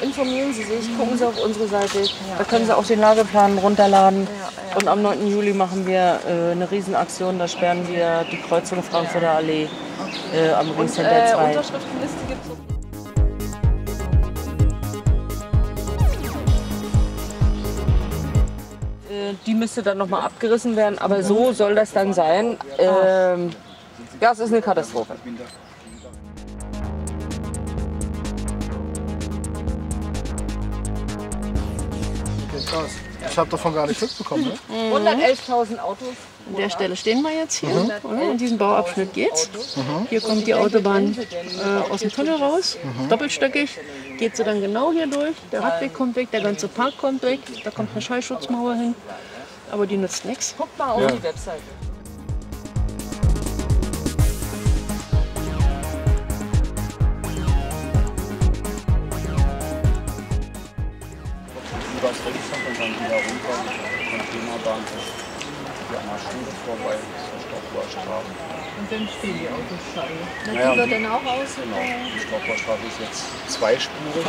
informieren Sie sich, gucken Sie auf unsere Seite. Da können Sie auch den Lageplan runterladen. Und am 9. Juli machen wir äh, eine Riesenaktion. Da sperren wir die Kreuzung Frankfurter Allee äh, am Ringcenter 2. Unterschriftenliste gibt es. Äh, die müsste dann nochmal abgerissen werden, aber so soll das dann sein. Ähm, ja, es ist eine Katastrophe. Krass. Ich habe davon gar nichts mitbekommen. Ne? 111.000 Autos. An der Stelle stehen wir jetzt hier. Oder? In diesem Bauabschnitt geht's. Hier kommt die Autobahn äh, aus dem Tunnel raus, doppelstöckig. Geht sie dann genau hier durch. Der Radweg kommt weg, der ganze Park kommt weg. Da kommt eine Schallschutzmauer hin. Aber die nützt nichts. Guckt mal auf die Webseite. Übers Ringsend und dann wieder runter, Containerbahnhof, hier an der Schule vorbei, zur Straße. Und dann stehen die Autos scheiße. Naja, Die wird dann auch aus. genau, die Straße ist jetzt zweispurig